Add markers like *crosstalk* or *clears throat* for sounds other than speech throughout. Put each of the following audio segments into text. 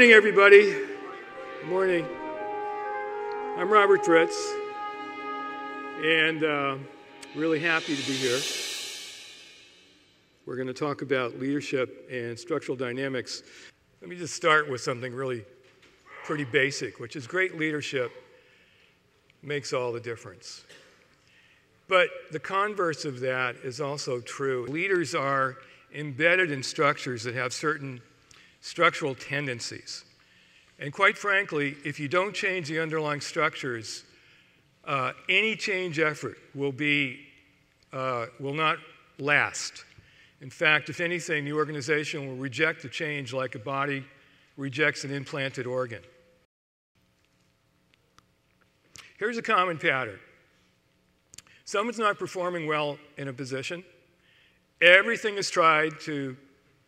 morning, everybody. Good morning. I'm Robert Fritz, and uh, really happy to be here. We're going to talk about leadership and structural dynamics. Let me just start with something really pretty basic, which is great leadership makes all the difference. But the converse of that is also true. Leaders are embedded in structures that have certain structural tendencies. And quite frankly, if you don't change the underlying structures, uh, any change effort will, be, uh, will not last. In fact, if anything, the organization will reject the change like a body rejects an implanted organ. Here's a common pattern someone's not performing well in a position, everything is tried to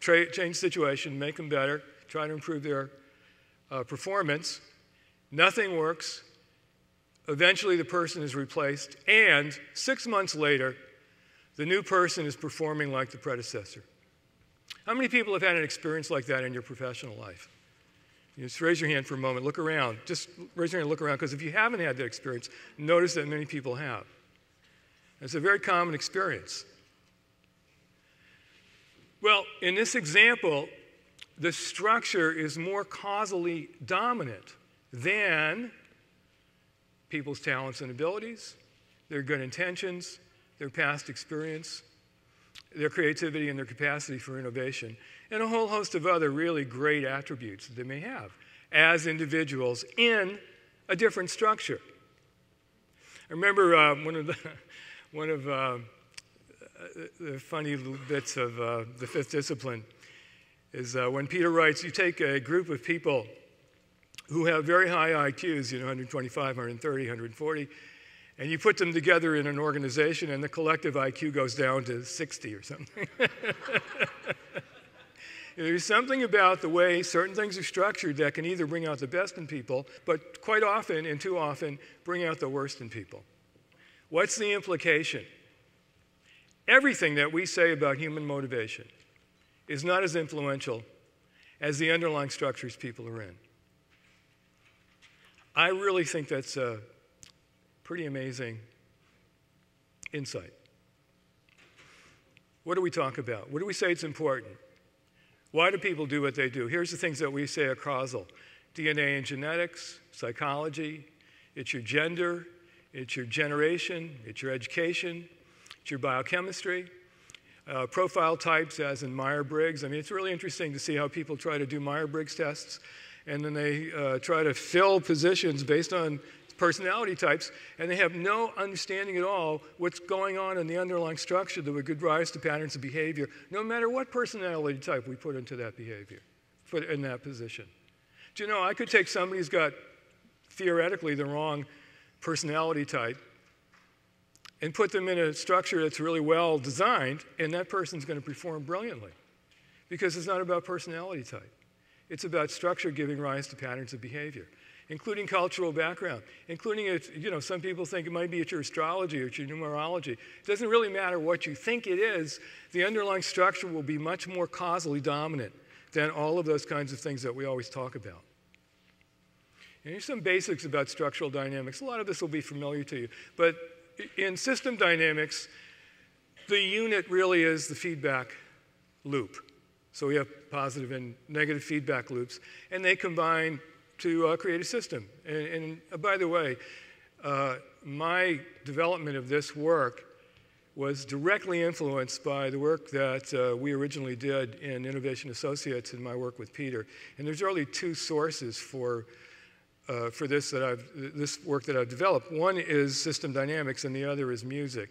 tra- change situation, make them better, try to improve their uh, performance. Nothing works. Eventually, the person is replaced, and six months later, the new person is performing like the predecessor. How many people have had an experience like that in your professional life? You just raise your hand for a moment, look around. Just raise your hand and look around, because if you haven't had that experience, notice that many people have. It's a very common experience. Well, in this example, the structure is more causally dominant than people's talents and abilities, their good intentions, their past experience, their creativity, and their capacity for innovation, and a whole host of other really great attributes that they may have as individuals in a different structure. I remember uh, one of the, *laughs* one of uh, the funny little bits of uh, the fifth discipline is uh, when Peter writes, you take a group of people who have very high IQs, you know, 125, 130, 140, and you put them together in an organization, and the collective IQ goes down to 60 or something. *laughs* There's something about the way certain things are structured that can either bring out the best in people, but quite often and too often bring out the worst in people. What's the implication? Everything that we say about human motivation is not as influential as the underlying structures people are in. I really think that's a pretty amazing insight. What do we talk about? What do we say it's important? Why do people do what they do? Here's the things that we say are causal DNA and genetics, psychology, it's your gender, it's your generation, it's your education, it's your biochemistry. Uh, profile types, as in Meyer Briggs. I mean, it's really interesting to see how people try to do Meyer Briggs tests and then they uh, try to fill positions based on personality types, and they have no understanding at all what's going on in the underlying structure that would give rise to patterns of behavior, no matter what personality type we put into that behavior, put in that position. Do you know, I could take somebody who's got theoretically the wrong personality type and put them in a structure that's really well designed, and that person's going to perform brilliantly. Because it's not about personality type, it's about structure giving rise to patterns of behavior. Including cultural background, including, it, you know, some people think it might be at your astrology or your numerology. It doesn't really matter what you think it is, the underlying structure will be much more causally dominant than all of those kinds of things that we always talk about. And here's some basics about structural dynamics. A lot of this will be familiar to you, but in system dynamics, the unit really is the feedback loop. So we have positive and negative feedback loops, and they combine to uh, create a system. And, and uh, by the way, uh, my development of this work was directly influenced by the work that uh, we originally did in Innovation Associates in my work with Peter. And there's really two sources for uh, for this that I've this work that I've developed. One is system dynamics, and the other is music,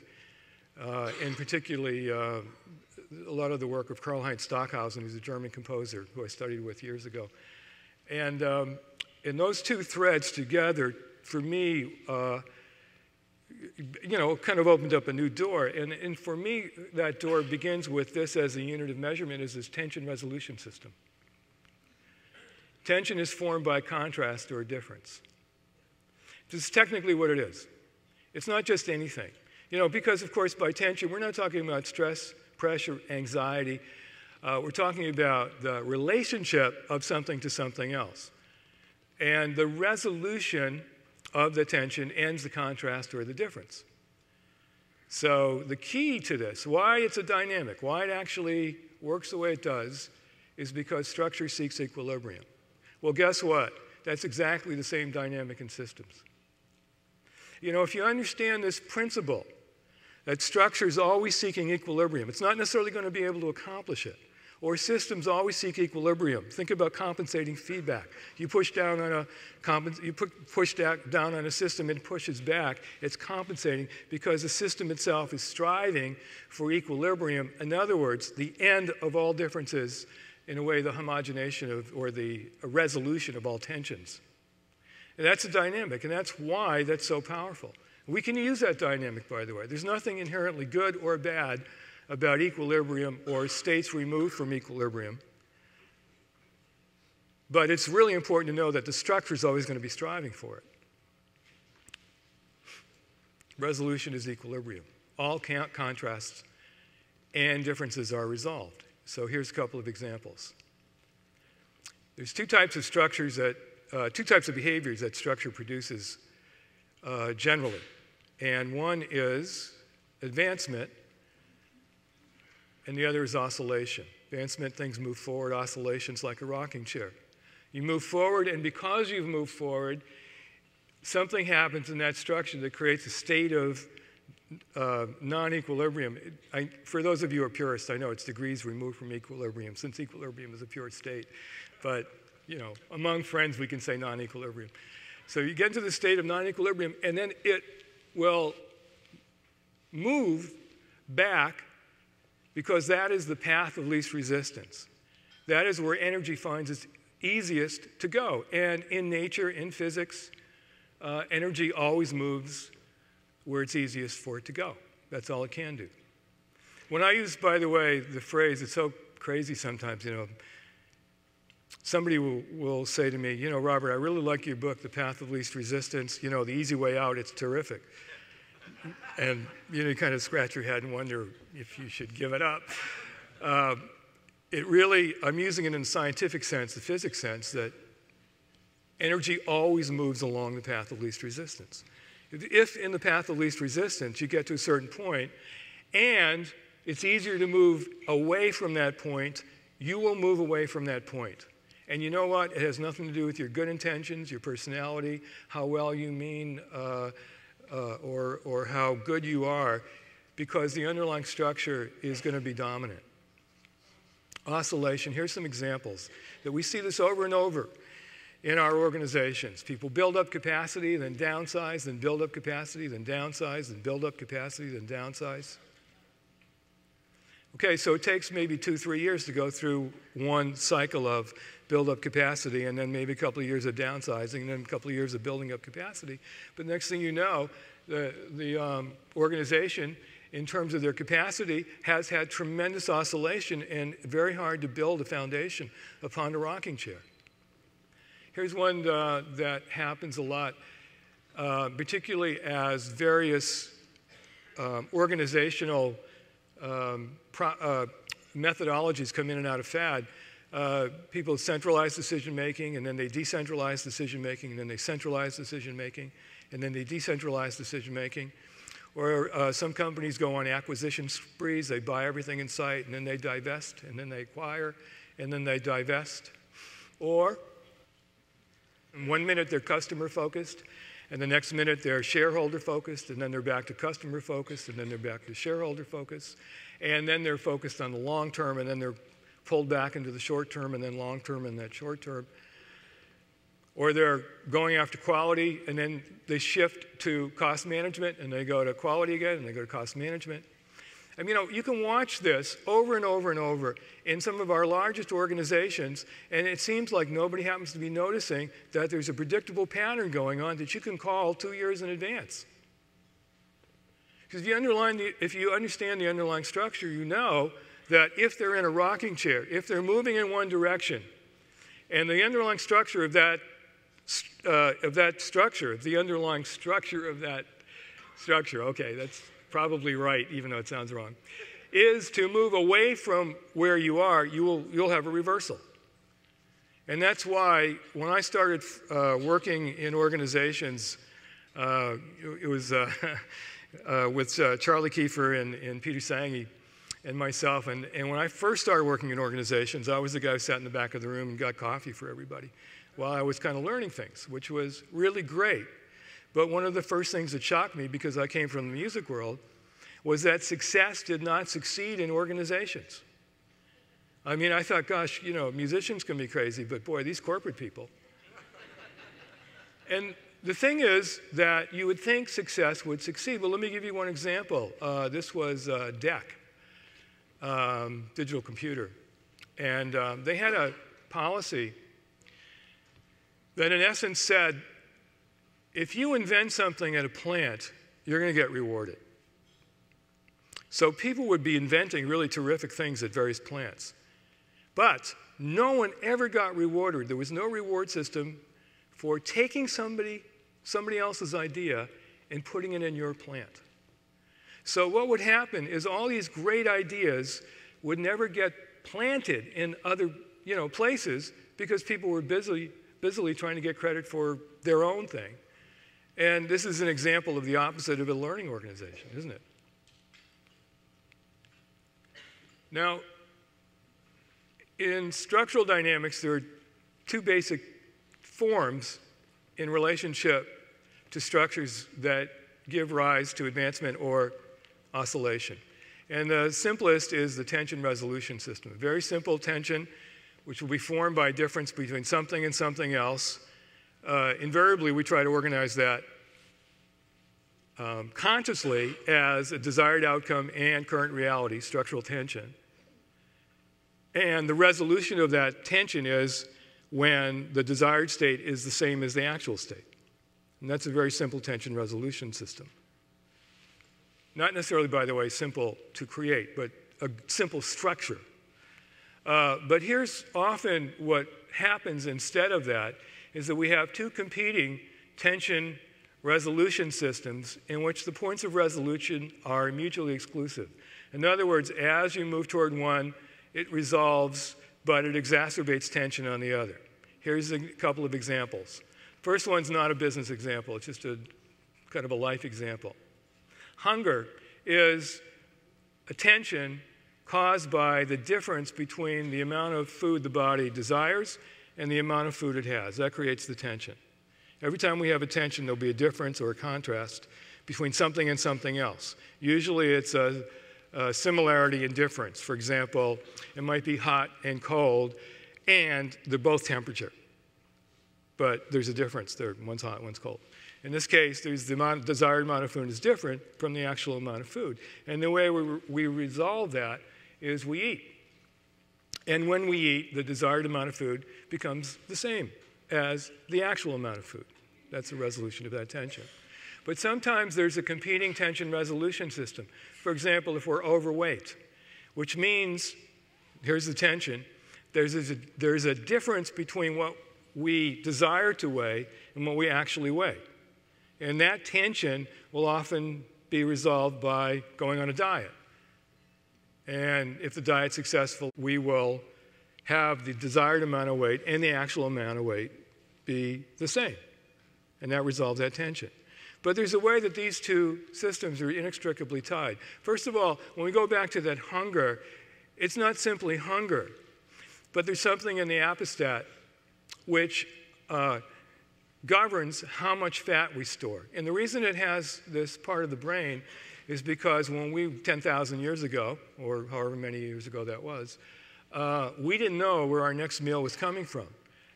uh, and particularly uh, a lot of the work of Karlheinz Stockhausen, who's a German composer who I studied with years ago. And um, in those two threads together, for me, uh, you know, kind of opened up a new door. And, and for me, that door begins with this as a unit of measurement, is this tension resolution system. Tension is formed by contrast or difference. This is technically what it is. It's not just anything. You know, because of course by tension, we're not talking about stress, pressure, anxiety. Uh, we're talking about the relationship of something to something else. And the resolution of the tension ends the contrast or the difference. So, the key to this, why it's a dynamic, why it actually works the way it does, is because structure seeks equilibrium. Well, guess what? That's exactly the same dynamic in systems. You know, if you understand this principle, that structure is always seeking equilibrium, it's not necessarily going to be able to accomplish it or systems always seek equilibrium. Think about compensating feedback. You push down on a you push down on a system, it pushes back. It's compensating because the system itself is striving for equilibrium. In other words, the end of all differences, in a way, the homogenation of or the resolution of all tensions. And that's a dynamic, and that's why that's so powerful. We can use that dynamic, by the way. There's nothing inherently good or bad about equilibrium or states removed from equilibrium. But it's really important to know that the structure is always going to be striving for it. Resolution is equilibrium. All contrasts and differences are resolved. So here's a couple of examples. There's two types of structures that, uh, two types of behaviors that structure produces uh, generally. And one is advancement, and the other is oscillation. Advancement, things move forward, oscillations like a rocking chair. You move forward, and because you've moved forward, something happens in that structure that creates a state of uh, non equilibrium. For those of you who are purists, I know it's degrees removed from equilibrium, since equilibrium is a pure state. But, you know, among friends, we can say non equilibrium. So you get into the state of non equilibrium, and then it will move back because that is the path of least resistance. That is where energy finds its easiest to go. And in nature, in physics, uh, energy always moves where it's easiest for it to go. That's all it can do. When I use, by the way, the phrase, it's so crazy sometimes, you know, somebody will, will say to me, you know, Robert, I really like your book, The Path of Least Resistance. You know, the easy way out, it's terrific and you know, you kind of scratch your head and wonder if you should give it up. Uh, it really, I'm using it in the scientific sense, the physics sense, that energy always moves along the path of least resistance. If in the path of least resistance you get to a certain point and it's easier to move away from that point, you will move away from that point. And you know what? It has nothing to do with your good intentions, your personality, how well you mean. Uh, uh, or, or how good you are because the underlying structure is going to be dominant. Oscillation, here's some examples that we see this over and over in our organizations. People build up capacity, then downsize, then build up capacity, then downsize, then build up capacity, then downsize. Okay, so it takes maybe two, three years to go through one cycle of build up capacity, and then maybe a couple of years of downsizing, and then a couple of years of building up capacity. But next thing you know, the, the um, organization, in terms of their capacity, has had tremendous oscillation and very hard to build a foundation upon a rocking chair. Here's one uh, that happens a lot, uh, particularly as various um, organizational um, uh, methodologies come in and out of fad uh, people centralize decision making, and then they decentralize decision making, and then they centralize decision making, and then they decentralize decision making. Or uh, some companies go on acquisition sprees, they buy everything in sight, and then they divest, and then they acquire, and then they divest. Or one minute they're customer focused, and the next minute they're shareholder focused, and then they're back to customer focused, and then they're back to shareholder focused, and then they're focused on the long term, and then they're pulled back into the short term and then long term and that short term. Or they're going after quality and then they shift to cost management and they go to quality again and they go to cost management. And you know, you can watch this over and over and over in some of our largest organizations, and it seems like nobody happens to be noticing that there's a predictable pattern going on that you can call two years in advance. Because if you, if you understand the underlying structure, you know that if they're in a rocking chair, if they're moving in one direction, and the underlying structure of that, uh, of that structure, the underlying structure of that structure, okay, that's probably right, even though it sounds wrong. is to move away from where you are, you will, you'll have a reversal. And that's why when I started uh, working in organizations, uh, it was uh, *laughs* uh with uh, Charlie Kiefer and, and Peter Senge and myself. And, and when I first started working in organizations, I was the guy who sat in the back of the room and got coffee for everybody while I was kind of learning things, which was really great. But one of the first things that shocked me, because I came from the music world, was that success did not succeed in organizations. I mean, I thought, gosh, you know, musicians can be crazy, but boy, these corporate people. and the thing is that you would think success would succeed. Well, let me give you one example. Uh, this was uh, DEC, um, digital computer. And um, they had a policy that, in essence, said if you invent something at a plant, you're going to get rewarded. So people would be inventing really terrific things at various plants. But no one ever got rewarded. There was no reward system for taking somebody, somebody else's idea and putting it in your plant. So what would happen is all these great ideas would never get planted in other you know, places because people were busy, busily trying to get credit for their own thing. And this is an example of the opposite of a learning organization, isn't it? Now, in structural dynamics, there are two basic forms in relationship to structures that give rise to advancement or oscillation. And the simplest is the tension resolution system. A very simple tension, which will be formed by a difference between something and something else. Uh, invariably, we try to organize that um, consciously as a desired outcome and current reality, structural tension. And the resolution of that tension is when the desired state is the same as the actual state. And that's a very simple tension resolution system. Not necessarily, by the way, simple to create, but a simple structure. Uh, but here's often what happens instead of that is that we have two competing tension resolution systems in which the points of resolution are mutually exclusive. In other words, as you move toward one, it resolves, but it exacerbates tension on the other. Here's a couple of examples. First one's not a business example, it's just a kind of a life example. Hunger is a tension caused by the difference between the amount of food the body desires and the amount of food it has. That creates the tension. Every time we have a tension, there'll be a difference or a contrast between something and something else. Usually it's a, a similarity and difference. For example, it might be hot and cold, and they're both temperature. But there's a difference there. One's hot, one's cold. In this case, there's the amount, desired amount of food is different from the actual amount of food. And the way we, we resolve that is we eat. And when we eat, the desired amount of food becomes the same as the actual amount of food. That's the resolution of that tension. But sometimes there's a competing tension resolution system. For example, if we're overweight, which means, here's the tension, there's a, there's a difference between what we desire to weigh and what we actually weigh. And that tension will often be resolved by going on a diet. And if the diet's successful, we will have the desired amount of weight and the actual amount of weight be the same. And that resolves that tension. But there's a way that these two systems are inextricably tied. First of all, when we go back to that hunger, it's not simply hunger, but there's something in the lipostat which uh, governs how much fat we store. And the reason it has this part of the brain is because when we, 10,000 years ago, or however many years ago that was, uh, we didn't know where our next meal was coming from.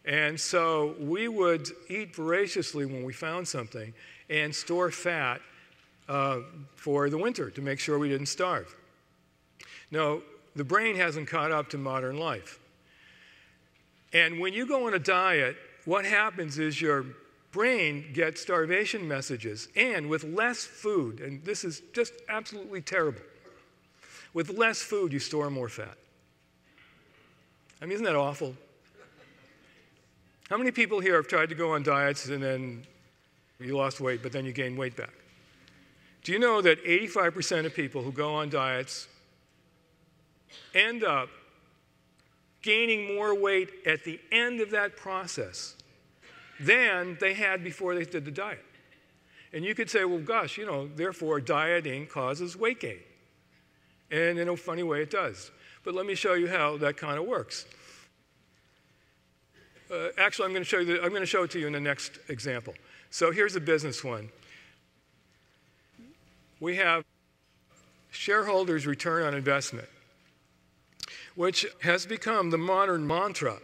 And so we would eat voraciously when we found something and store fat uh, for the winter to make sure we didn't starve. Now, the brain hasn't caught up to modern life. And when you go on a diet, what happens is your brain gets starvation messages, and with less food, and this is just absolutely terrible, with less food, you store more fat. I mean, isn't that awful? How many people here have tried to go on diets and then you lost weight, but then you gained weight back? Do you know that 85% of people who go on diets end up gaining more weight at the end of that process than they had before they did the diet. And you could say, well, gosh, you know, therefore dieting causes weight gain. And in a funny way, it does. But let me show you how that kind of works. Uh, actually, I'm going to show you. The, I'm going to show it to you in the next example. So here's a business one. We have shareholders' return on investment, which has become the modern mantra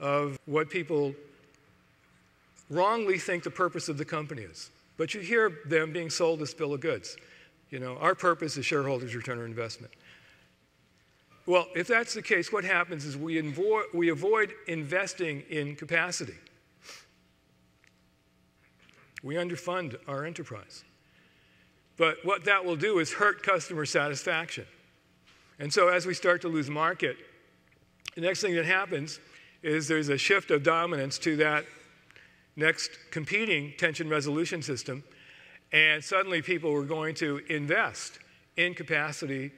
of what people wrongly think the purpose of the company is. But you hear them being sold as bill of goods. You know, our purpose is shareholders' return on investment. Well, if that's the case, what happens is we, avoid, we avoid investing in capacity. We underfund our enterprise. But what that will do is hurt customer satisfaction. And so as we start to lose market, the next thing that happens is there's a shift of dominance to that next competing tension resolution system. And suddenly people were going to invest in capacity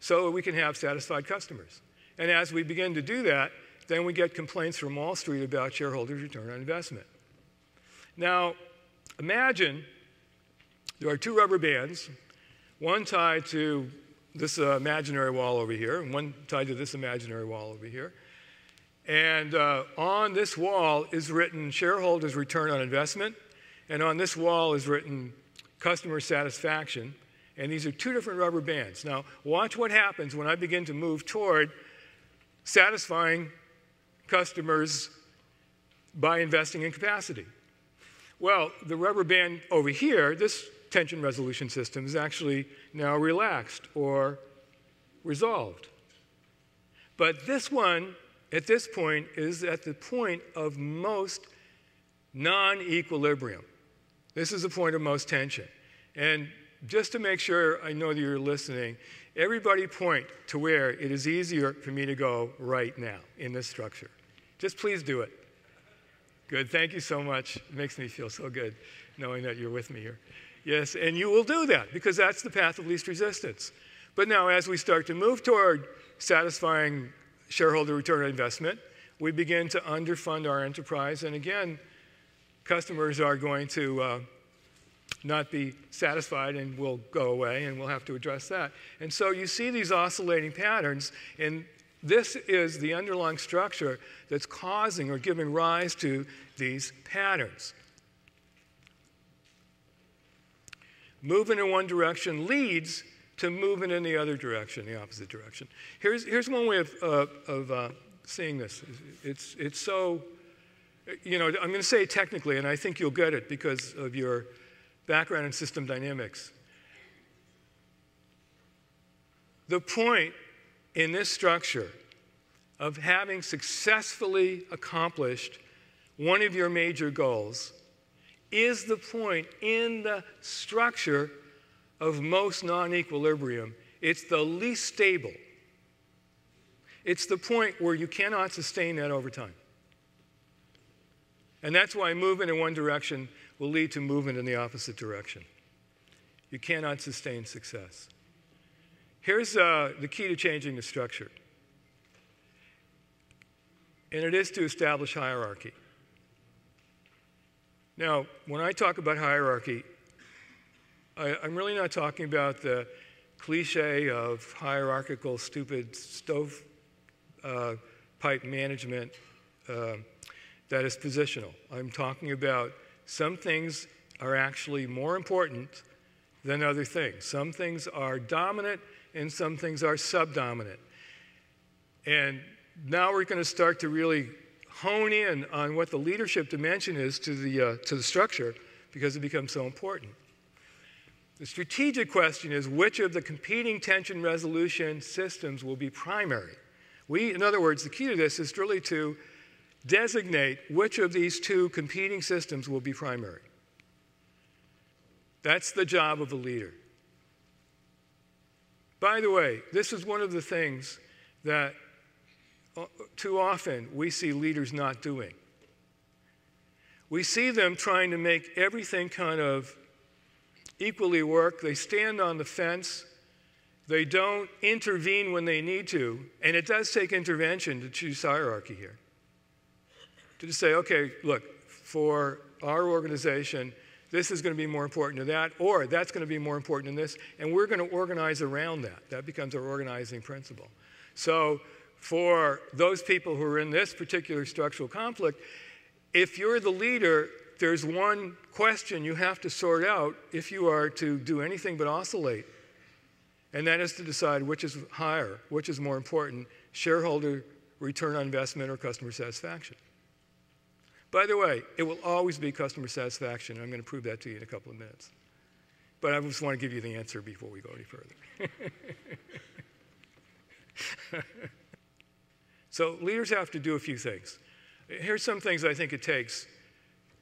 so we can have satisfied customers. And as we begin to do that, then we get complaints from Wall Street about shareholders' return on investment. Now, imagine there are two rubber bands, one tied to this uh, imaginary wall over here, and one tied to this imaginary wall over here. And uh, on this wall is written shareholders' return on investment, and on this wall is written customer satisfaction. And these are two different rubber bands. Now, watch what happens when I begin to move toward satisfying customers by investing in capacity. Well, the rubber band over here, this tension resolution system, is actually now relaxed or resolved. But this one at this point is at the point of most non equilibrium. This is the point of most tension. And just to make sure I know that you're listening, everybody point to where it is easier for me to go right now in this structure. Just please do it. Good. Thank you so much. It makes me feel so good knowing that you're with me here. Yes, and you will do that because that's the path of least resistance. But now, as we start to move toward satisfying shareholder return on investment. We begin to underfund our enterprise. And again, customers are going to uh, not be satisfied and will go away, and we'll have to address that. And so you see these oscillating patterns, and this is the underlying structure that's causing or giving rise to these patterns. Moving in one direction leads to moving in the other direction, the opposite direction. Here's, here's one way of, uh, of uh, seeing this. It's, it's so, you know, I'm going to say it technically, and I think you'll get it because of your background in system dynamics. The point in this structure of having successfully accomplished one of your major goals is the point in the structure of most non equilibrium, it's the least stable. It's the point where you cannot sustain that over time. And that's why movement in one direction will lead to movement in the opposite direction. You cannot sustain success. Here's uh, the key to changing the structure, and it is to establish hierarchy. Now, when I talk about hierarchy, I, am really not talking about the cliche of hierarchical, stupid stove uh, pipe management uh, that is positional. I'm talking about some things are actually more important than other things. Some things are dominant and some things are subdominant. And now we're going to start to really hone in on what the leadership dimension is to the, uh, to the structure because it becomes so important. The strategic question is which of the competing tension resolution systems will be primary? We, in other words, the key to this is really to designate which of these two competing systems will be primary. That's the job of a leader. By the way, this is one of the things that uh, too often we see leaders not doing. We see them trying to make everything kind of equally work. They stand on the fence. They don't intervene when they need to, and it does take intervention to choose hierarchy here. To just say, okay, look, for our organization, this is going to be more important than that, or that's going to be more important than this, and we're going to organize around that. That becomes our organizing principle. So, for those people who are in this particular structural conflict, if you're the leader, there's one question you have to sort out if you are to do anything but oscillate and that is to decide which is higher, which is more important shareholder return on investment or customer satisfaction. By the way, it will always be customer satisfaction. I'm going to prove that to you in a couple of minutes. But I just want to give you the answer before we go any further. *laughs* so, leaders have to do a few things. Here's some things I think it takes.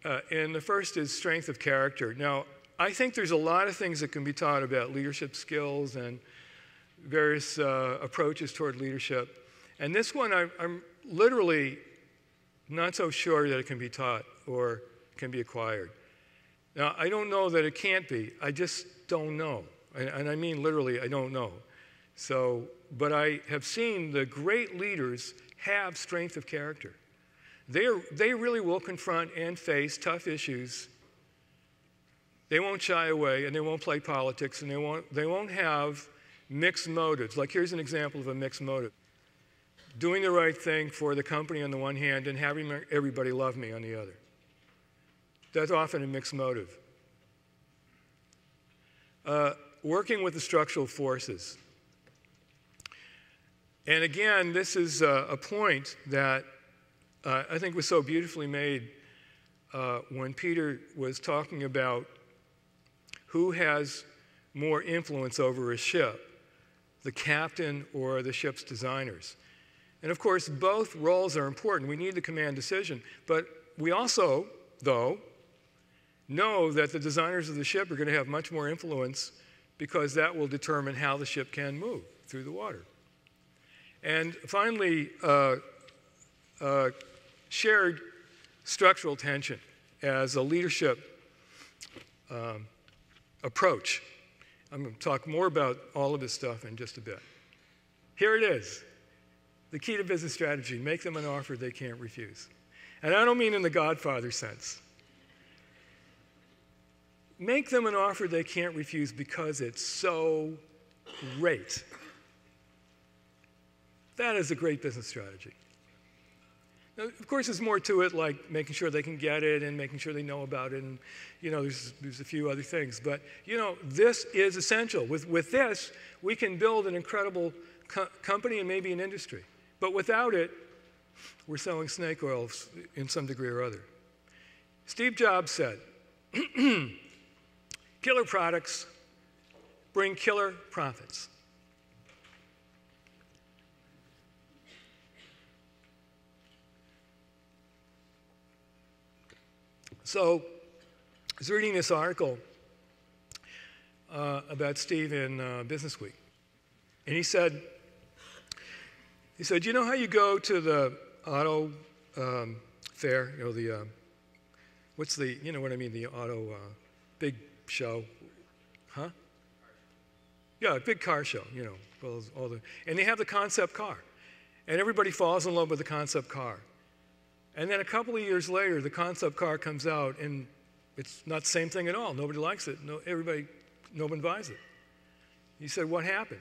Uh, and the first is strength of character. Now, I think there's a lot of things that can be taught about leadership skills and various uh, approaches toward leadership. And this one, I, I'm literally not so sure that it can be taught or can be acquired. Now, I don't know that it can't be. I just don't know. And, and I mean literally, I don't know. So, but I have seen the great leaders have strength of character. They, are, they really will confront and face tough issues they won't shy away and they won't play politics and they won't, they won't have mixed motives. Like, here's an example of a mixed motive doing the right thing for the company on the one hand and having everybody love me on the other. That's often a mixed motive. Uh, working with the structural forces. And again, this is uh, a point that uh, I think was so beautifully made uh, when Peter was talking about who has more influence over a ship, the captain or the ship's designers? And of course, both roles are important. We need the command decision. But we also, though, know that the designers of the ship are going to have much more influence because that will determine how the ship can move through the water. And finally, uh, uh, shared structural tension as a leadership um, approach. I'm going to talk more about all of this stuff in just a bit. Here it is the key to business strategy make them an offer they can't refuse. And I don't mean in the Godfather sense. Make them an offer they can't refuse because it's so great. That is a great business strategy. Now, of course, there's more to it, like making sure they can get it and making sure they know about it, and you know, there's, there's a few other things. But you know, this is essential. With, with this, we can build an incredible co- company and maybe an industry. But without it, we're selling snake oil in some degree or other. Steve Jobs said, *clears throat* killer products bring killer profits. So I was reading this article uh, about Steve in uh, Business Week, and he said, he said, you know how you go to the auto um, fair, you know the, uh, what's the, you know what I mean, the auto uh, big show, huh? Yeah, big car show, you know, all the, and they have the concept car, and everybody falls in love with the concept car. And then a couple of years later, the concept car comes out, and it's not the same thing at all. Nobody likes it. No, everybody, no one buys it. He said, What happened?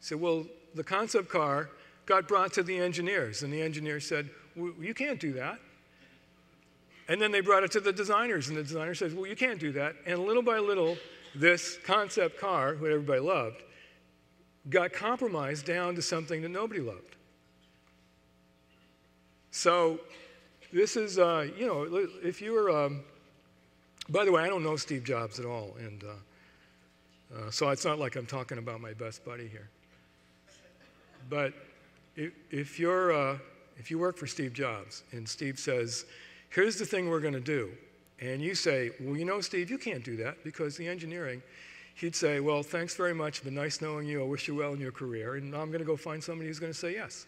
He said, Well, the concept car got brought to the engineers, and the engineers said, well, You can't do that. And then they brought it to the designers, and the designer says, Well, you can't do that. And little by little, this concept car, what everybody loved, got compromised down to something that nobody loved. So this is, uh, you know, if you were, um, by the way, I don't know Steve Jobs at all, and uh, uh, so it's not like I'm talking about my best buddy here. But if, you're, uh, if you work for Steve Jobs and Steve says, here's the thing we're going to do, and you say, well, you know, Steve, you can't do that because the engineering, he'd say, well, thanks very much, been nice knowing you, I wish you well in your career, and I'm going to go find somebody who's going to say yes.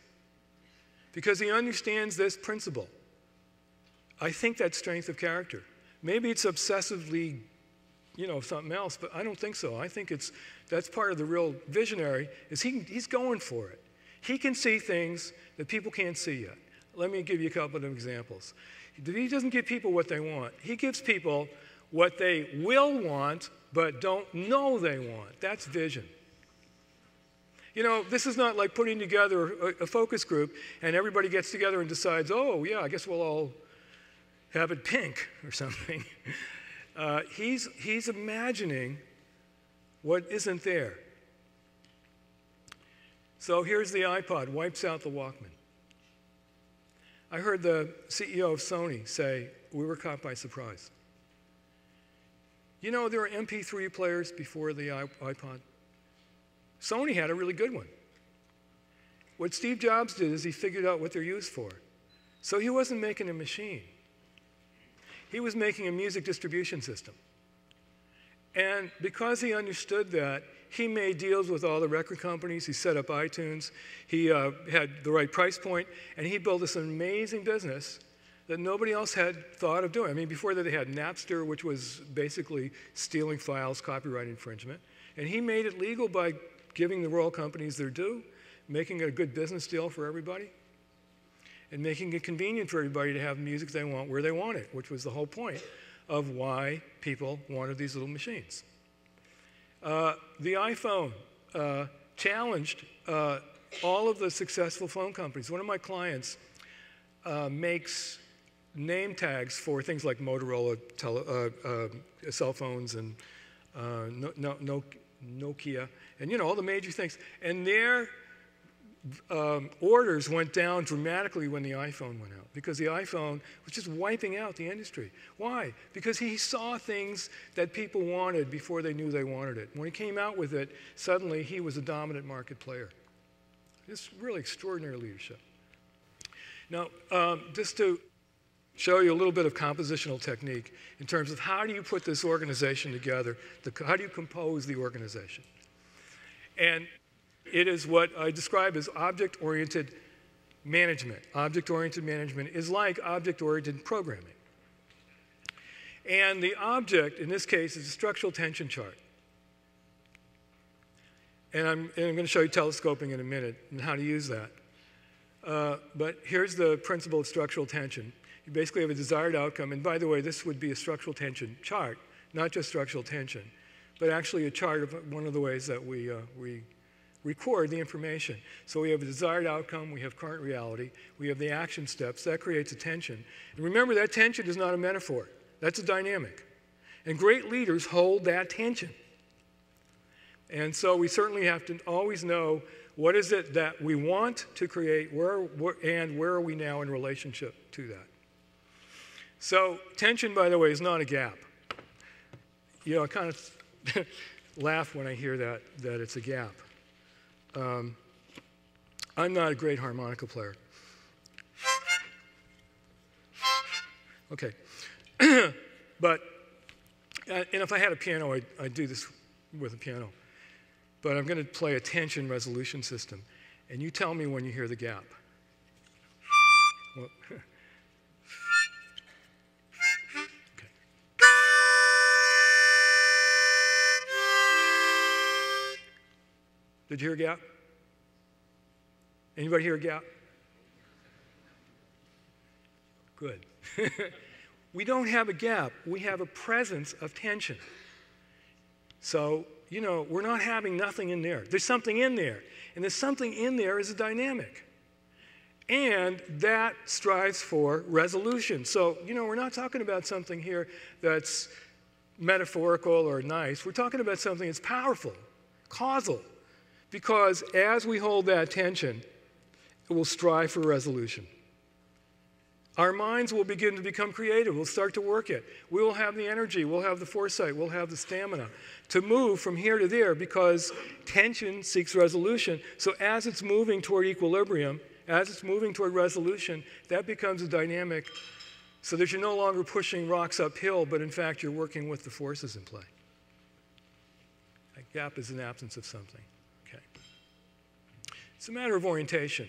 Because he understands this principle. I think that's strength of character. Maybe it's obsessively you know, something else, but I don't think so. I think it's, that's part of the real visionary, is he, he's going for it. He can see things that people can't see yet. Let me give you a couple of examples. He doesn't give people what they want. He gives people what they will want, but don't know they want. That's vision. You know, this is not like putting together a, a, focus group and everybody gets together and decides, oh, yeah, I guess we'll all have it pink *laughs* or something. Uh, he's, he's imagining what isn't there. So here's the iPod, wipes out the Walkman. I heard the CEO of Sony say, We were caught by surprise. You know, there were MP3 players before the iPod. Sony had a really good one. What Steve Jobs did is he figured out what they're used for. So he wasn't making a machine, he was making a music distribution system. And because he understood that, he made deals with all the record companies. He set up iTunes. He uh, had the right price point, and he built this amazing business that nobody else had thought of doing. I mean, before that, they had Napster, which was basically stealing files, copyright infringement. And he made it legal by giving the royal companies their due, making it a good business deal for everybody, and making it convenient for everybody to have music they want where they want it, which was the whole point of why people wanted these little machines. Uh, the iPhone uh, challenged uh, all of the successful phone companies. One of my clients uh, makes name tags for things like Motorola tele, uh, uh, cell phones and no, no, no, Nokia, and you know, all the major things. And their um, orders went down dramatically when the iPhone went out because the iPhone was just wiping out the industry. Why? Because he saw things that people wanted before they knew they wanted it. When he came out with it, suddenly he was a dominant market player. It's really extraordinary leadership. Now, um, just to show you a little bit of compositional technique in terms of how do you put this organization together, the, how do you compose the organization. And it is what I describe as object oriented management. Object oriented management is like object oriented programming. And the object, in this case, is a structural tension chart. And I'm, and I'm going to show you telescoping in a minute and how to use that. Uh, but here's the principle of structural tension. You basically have a desired outcome. And by the way, this would be a structural tension chart, not just structural tension, but actually a chart of one of the ways that we, uh, we record the information. So we have a desired outcome, we have current reality, we have the action steps. That creates a tension. And remember, that tension is not a metaphor, that's a dynamic. And great leaders hold that tension. And so we certainly have to always know what is it that we want to create where, where, and where are we now in relationship to that. So, tension, by the way, is not a gap. You know, I kind of *laughs* laugh when I hear that, that it's a gap. Um, I'm not a great harmonica player. Okay. *clears throat* but, uh, and if I had a piano, I'd, I'd do this with a piano. But I'm going to play a tension resolution system. And you tell me when you hear the gap. Well, *laughs* Did you hear gap? Anybody hear a gap? Good. *laughs* we don't have a gap, we have a presence of tension. So, you know, we're not having nothing in there. There's something in there. And there's something in there is a dynamic. And that strives for resolution. So, you know, we're not talking about something here that's metaphorical or nice. We're talking about something that's powerful, causal, because as we hold that tension, it will strive for resolution. Our minds will begin to become creative. We'll start to work it. We will have the energy, we'll have the foresight, we'll have the stamina to move from here to there because tension seeks resolution. So as it's moving toward equilibrium, as it's moving toward resolution, that becomes a dynamic so that you're no longer pushing rocks uphill, but in fact you're working with the forces in play. A gap is an absence of something. It's a matter of orientation.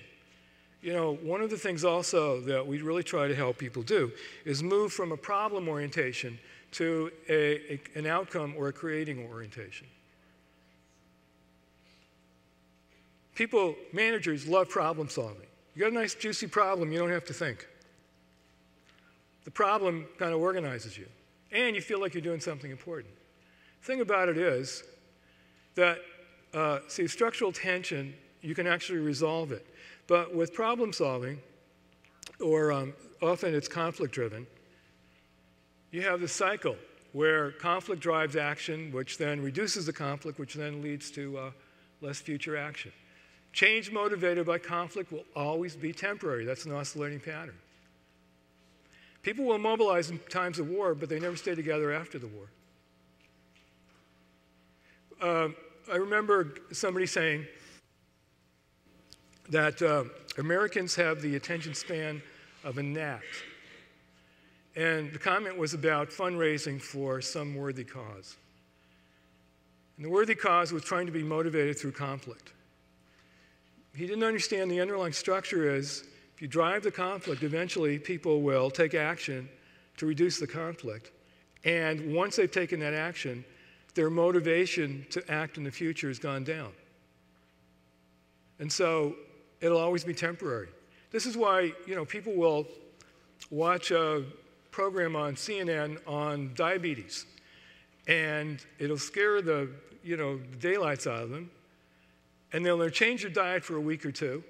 You know, one of the things also that we really try to help people do is move from a problem orientation to a, a, an outcome or a creating orientation. People, managers, love problem solving. You got a nice, juicy problem, you don't have to think. The problem kind of organizes you, and you feel like you're doing something important. The thing about it is that, uh, see, structural tension, you can actually resolve it. But with problem solving, or um, often it's conflict driven, you have the cycle where conflict drives action, which then reduces the conflict, which then leads to uh, less future action. Change motivated by conflict will always be temporary. That's an oscillating pattern. People will mobilize in times of war, but they never stay together after the war. Uh, I remember somebody saying that uh, Americans have the attention span of a gnat. And the comment was about fundraising for some worthy cause. And the worthy cause was trying to be motivated through conflict. He didn't understand the underlying structure is if you drive the conflict, eventually people will take action to reduce the conflict. And once they've taken that action, their motivation to act in the future has gone down. And so it'll always be temporary. This is why, you know, people will watch a program on CNN on diabetes, and it'll scare the, you know, daylights out of them, and they'll change their diet for a week or two,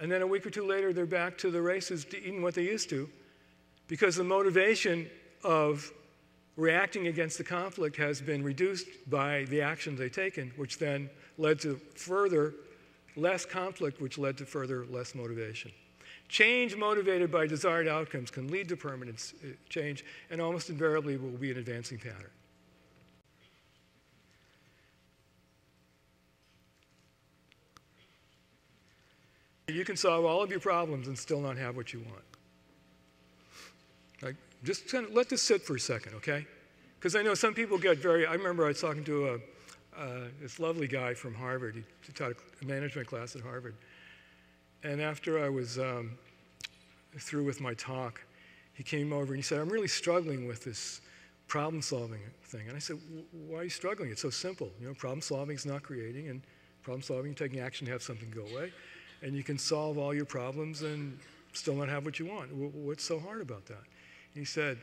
and then a week or two later, they're back to the races to eating what they used to, because the motivation of reacting against the conflict has been reduced by the actions they've taken, which then led to further less conflict, which led to further less motivation. Change motivated by desired outcomes can lead to permanent uh, change and almost invariably will be an advancing pattern. You can solve all of your problems and still not have what you want. Like, just kind of let this sit for a second, okay? Because I know some people get very. I remember I was talking to a, uh, this lovely guy from Harvard. He taught a management class at Harvard. And after I was um, through with my talk, he came over and he said, I'm really struggling with this problem solving thing. And I said, Why are you struggling? It's so simple. You know, problem solving is not creating, and problem solving, taking action to have something go away. And you can solve all your problems and still not have what you want. What's so hard about that? he said,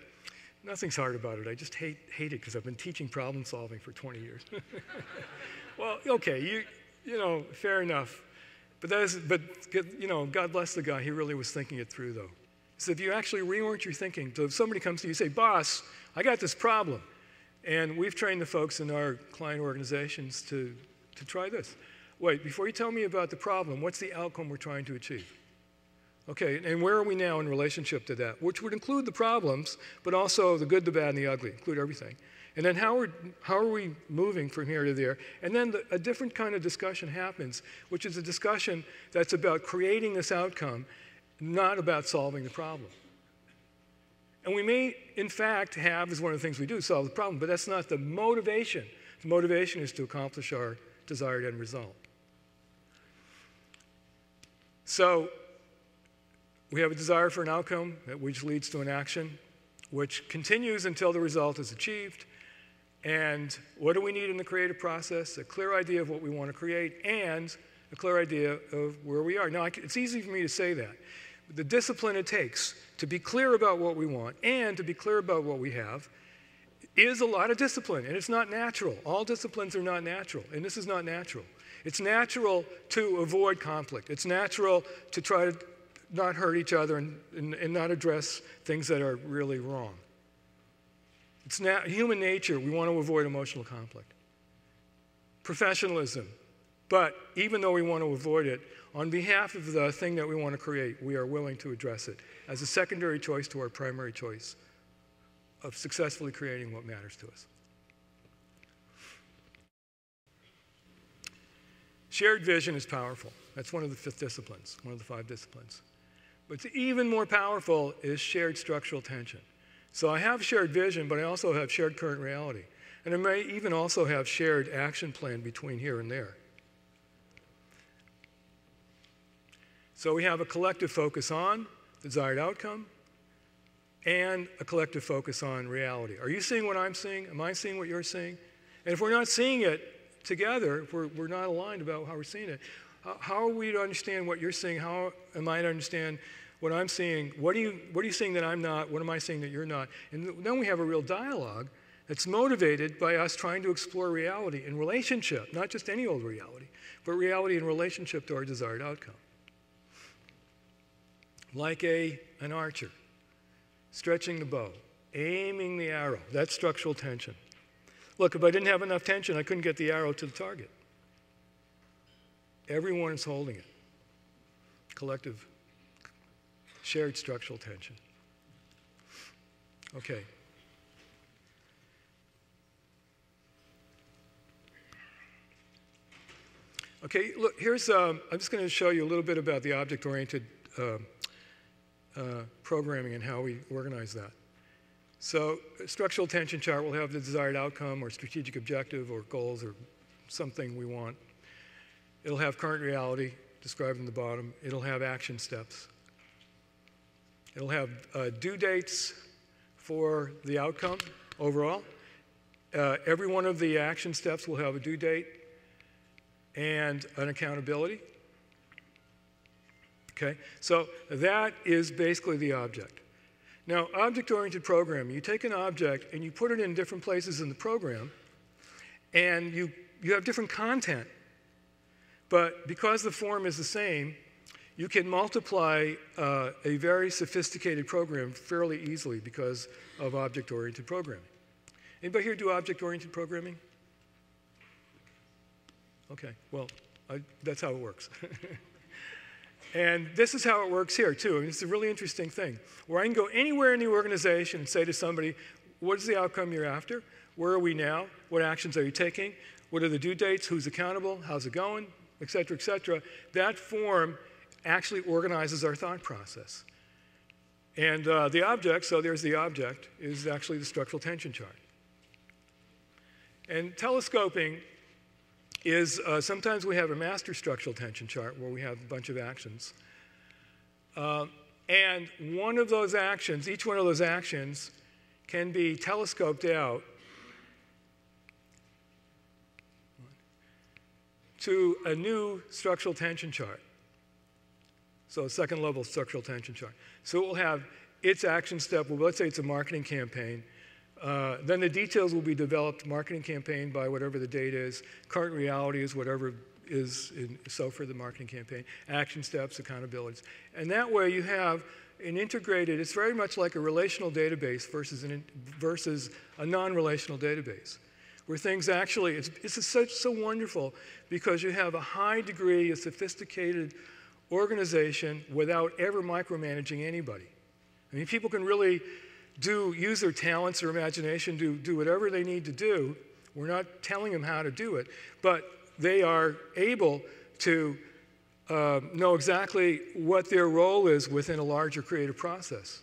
Nothing's hard about it. I just hate, hate it because I've been teaching problem solving for 20 years. *laughs* well, okay, you, you know, fair enough. But that is, but you know, God bless the guy. He really was thinking it through, though. So if you actually reorient your thinking, so if somebody comes to you and say, "Boss, I got this problem," and we've trained the folks in our client organizations to to try this. Wait, before you tell me about the problem, what's the outcome we're trying to achieve? Okay, and where are we now in relationship to that? Which would include the problems, but also the good, the bad, and the ugly, include everything. And then how are, how are we moving from here to there? And then the, a different kind of discussion happens, which is a discussion that's about creating this outcome, not about solving the problem. And we may, in fact, have, as one of the things we do, solve the problem, but that's not the motivation. The motivation is to accomplish our desired end result. So we have a desire for an outcome which leads to an action, which continues until the result is achieved, and what do we need in the creative process? A clear idea of what we want to create and a clear idea of where we are. Now, it's easy for me to say that. The discipline it takes to be clear about what we want and to be clear about what we have is a lot of discipline, and it's not natural. All disciplines are not natural, and this is not natural. It's natural to avoid conflict. It's natural to try to not hurt each other and, and, and not address things that are really wrong. It's na- human nature. We want to avoid emotional conflict. Professionalism. But even though we want to avoid it, on behalf of the thing that we want to create, we are willing to address it as a secondary choice to our primary choice of successfully creating what matters to us. Shared vision is powerful. That's one of the fifth disciplines, one of the five disciplines. But even more powerful is shared structural tension. So I have shared vision, but I also have shared current reality. And I may even also have shared action plan between here and there. So we have a collective focus on desired outcome and a collective focus on reality. Are you seeing what I'm seeing? Am I seeing what you're seeing? And if we're not seeing it together, if we're, we're not aligned about how we're seeing it, how, how are we to understand what you're seeing? How am I to understand what I'm seeing? What are, you, what are you seeing that I'm not? What am I seeing that you're not? And then we have a real dialogue that's motivated by us trying to explore reality in relationship, not just any old reality, but reality in relationship to our desired outcome. Like a, an archer stretching the bow, aiming the arrow. That's structural tension. Look, if I didn't have enough tension, I couldn't get the arrow to the target. Everyone is holding it. Collective, shared structural tension. Okay. Okay, look, here's, um, I'm just going to show you a little bit about the object oriented uh, uh, programming and how we organize that. So, structural tension chart will have the desired outcome or strategic objective or goals or something we want. It'll have current reality described in the bottom. It'll have action steps. It'll have uh, due dates for the outcome overall. Uh, every one of the action steps will have a due date and an accountability. Okay? So that is basically the object. Now, object-oriented programming, you take an object and you put it in different places in the program, and you, you have different content. But because the form is the same, you can multiply uh, a very sophisticated program fairly easily because of object-oriented programming. Anybody here do object-oriented programming? Okay, well, I, that's how it works. *laughs* And this is how it works here, too. Mean, it's a really interesting thing where I can go anywhere in the organization and say to somebody, What is the outcome you're after? Where are we now? What actions are you taking? What are the due dates? Who's accountable? How's it going? Et cetera, et cetera. That form actually organizes our thought process. And uh, the object, so there's the object, is actually the structural tension chart. And telescoping is uh, sometimes we have a master structural tension chart where we have a bunch of actions. Uh, and one of those actions, each one of those actions, can be telescoped out to a new structural tension chart. So a second level structural tension chart. So it will have its action step, well, let's say it's a marketing campaign. Uh, then the details will be developed, marketing campaign by whatever the date is, current reality is whatever is in, so for the marketing campaign, action steps, accountabilities. And that way you have an integrated, it's very much like a relational database versus, an, versus a non-relational database, where things actually, it's, it's such, so wonderful because you have a high degree of sophisticated organization without ever micromanaging anybody. I mean, people can really do use their talents or imagination, do, do whatever they need to do. We're not telling them how to do it, but they are able to uh, know exactly what their role is within a larger creative process.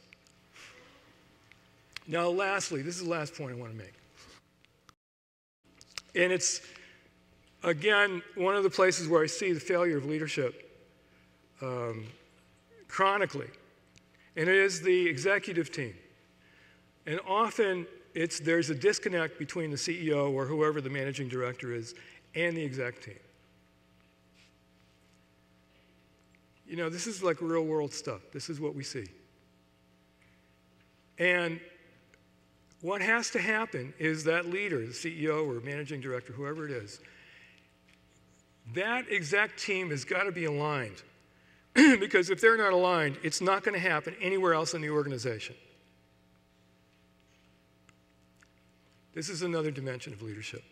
Now, lastly, this is the last point I want to make. And it's, again, one of the places where I see the failure of leadership um, chronically, and it is the executive team. And often it's, there's a disconnect between the CEO or whoever the managing director is and the exec team. You know, this is like real world stuff. This is what we see. And what has to happen is that leader, the CEO or managing director, whoever it is, that exec team has got to be aligned. *clears throat* because if they're not aligned, it's not going to happen anywhere else in the organization. This is another dimension of leadership.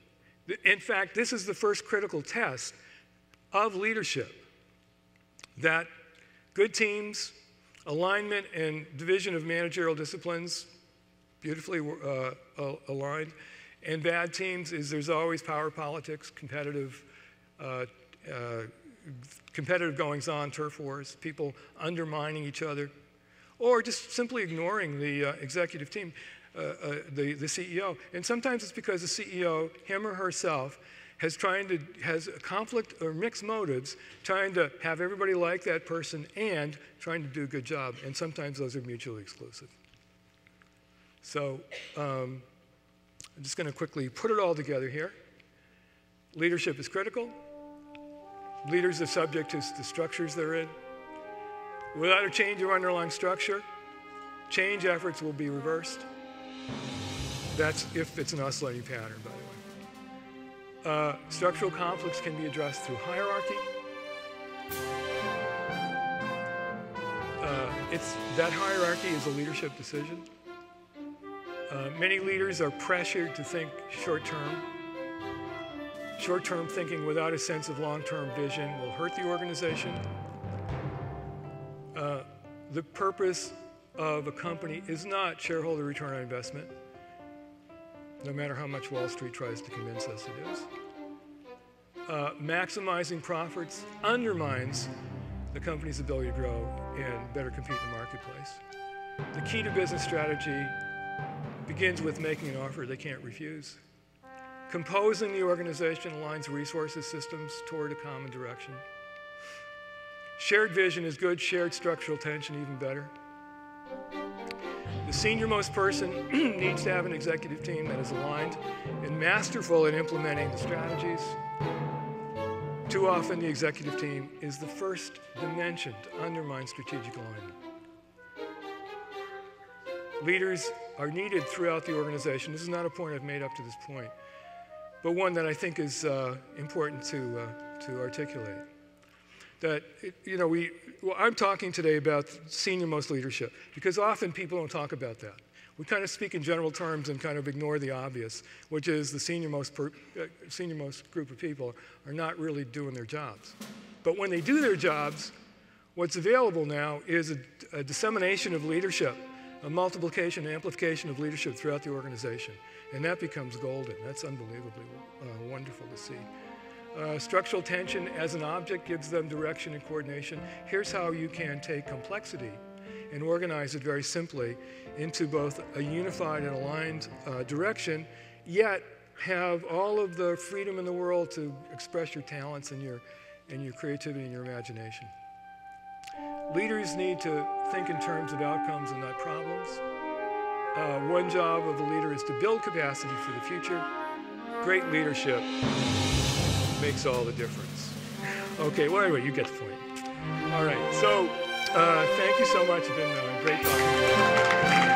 In fact, this is the first critical test of leadership that good teams, alignment and division of managerial disciplines, beautifully uh, aligned, and bad teams is there's always power politics, competitive, uh, uh, competitive goings on, turf wars, people undermining each other, or just simply ignoring the uh, executive team. Uh, uh, the, the CEO. And sometimes it's because the CEO, him or herself, has trying to has a conflict or mixed motives, trying to have everybody like that person and trying to do a good job. And sometimes those are mutually exclusive. So um, I'm just going to quickly put it all together here. Leadership is critical. Leaders are subject to the structures they're in. Without a change of underlying structure, change efforts will be reversed. That's if it's an oscillating pattern, by the way. Uh, structural conflicts can be addressed through hierarchy. Uh, it's, that hierarchy is a leadership decision. Uh, many leaders are pressured to think short term. Short term thinking without a sense of long term vision will hurt the organization. Uh, the purpose of a company is not shareholder return on investment, no matter how much Wall Street tries to convince us it is. Uh, maximizing profits undermines the company's ability to grow and better compete in the marketplace. The key to business strategy begins with making an offer they can't refuse. Composing the organization aligns resources systems toward a common direction. Shared vision is good, shared structural tension even better. The senior most person *clears throat* needs to have an executive team that is aligned and masterful in implementing the strategies. Too often, the executive team is the first dimension to undermine strategic alignment. Leaders are needed throughout the organization. This is not a point I've made up to this point, but one that I think is uh, important to, uh, to articulate. That, you know, we, well, I'm talking today about senior most leadership because often people don't talk about that. We kind of speak in general terms and kind of ignore the obvious, which is the senior most, per, uh, senior most group of people are not really doing their jobs. But when they do their jobs, what's available now is a, a dissemination of leadership a multiplication and amplification of leadership throughout the organization. And that becomes golden. That's unbelievably uh, wonderful to see. Uh, structural tension as an object gives them direction and coordination. Here's how you can take complexity and organize it very simply into both a unified and aligned uh, direction, yet have all of the freedom in the world to express your talents and your, and your creativity and your imagination. Leaders need to think in terms of outcomes and not problems. Uh, one job of the leader is to build capacity for the future. Great leadership makes all the difference. Okay, well, anyway, you get the point. All right, so uh, thank you so much. It's been uh, great talking.